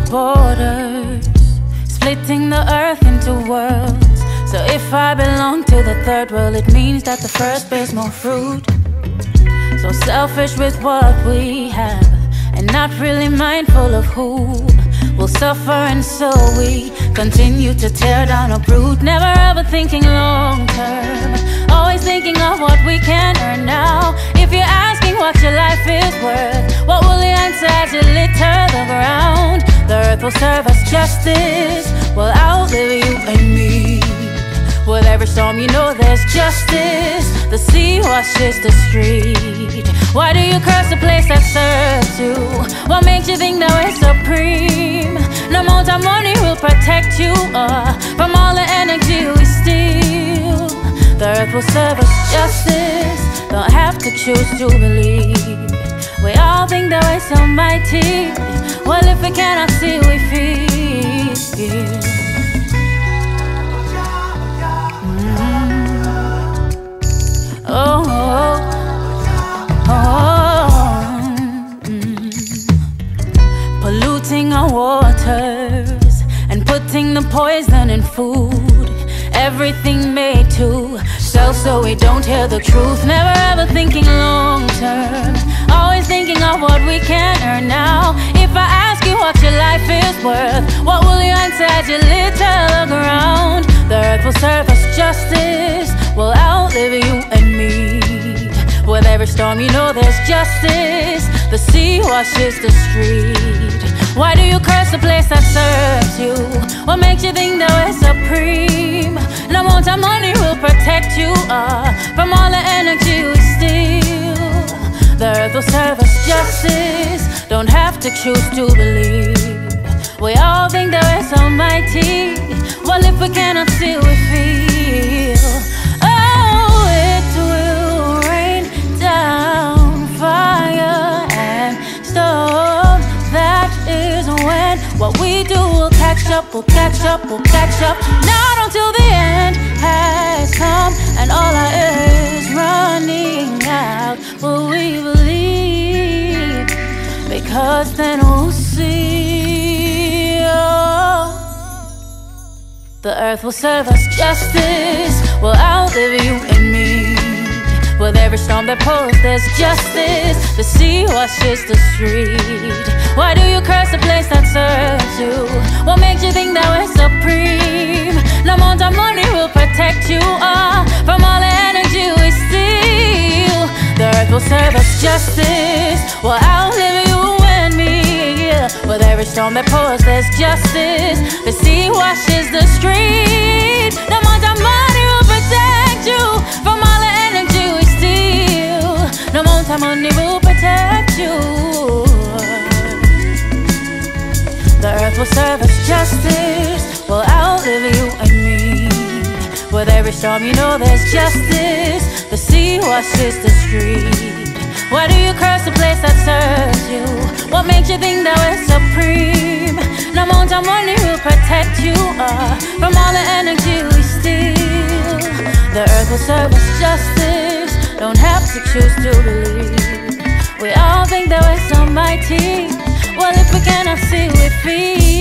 borders, splitting the earth into worlds. So if I belong to the third world, it means that the first bears more fruit. So selfish with what we have, and not really mindful of who will suffer, and so we continue to tear down a brood. Never ever thinking long term, always thinking of what we can earn now. If you're asking what your life is worth, will serve us justice, will outlive you and me. With every storm, you know there's justice. The sea washes the street. Why do you curse the place that serves you? What makes you think that we're supreme? No amount money will protect you uh, from all the energy we steal. The earth will serve us justice. Don't have to choose to believe. We all think that we're so mighty. Well, if we cannot poison in food. Everything made to sell so we don't hear the truth. Never ever thinking long term. Always thinking of what we can earn now. If I ask you what your life is worth, what will you answer as you litter the ground? The earth will serve us justice, will outlive you and me. With every storm, you know there's justice. The sea washes the street. Why do you curse the place that serves you? What makes you think that we're supreme? No amount of money will protect you uh, from all the energy we steal. The earth will serve us justice. Don't have to choose to believe. We all think that we're so mighty. Well, if we cannot see, we feel. What we do we'll catch up, we'll catch up, we'll catch up. Not until the end has come and all our air is running out. Will we believe? Because then we'll see. Oh. The earth will serve us justice, We'll outlive you and me. Storm that pours, there's justice. The sea washes the street. Why do you curse the place that serves you? What makes you think that we're supreme? No amount of money will protect you uh, from all the energy we steal. The earth will serve us justice, We'll outlive you and me. With every storm that pours, there's justice. The sea washes will protect you. The earth will serve us justice, will outlive you and me. With every storm, you know there's justice. The sea washes the street. Why do you curse the place that serves you? What makes you think that we're supreme? No amount of money will protect you uh, from all the energy we steal. The earth will serve us justice. Don't have to choose to believe. We all think that we're so mighty. Well, if we cannot see, we feel.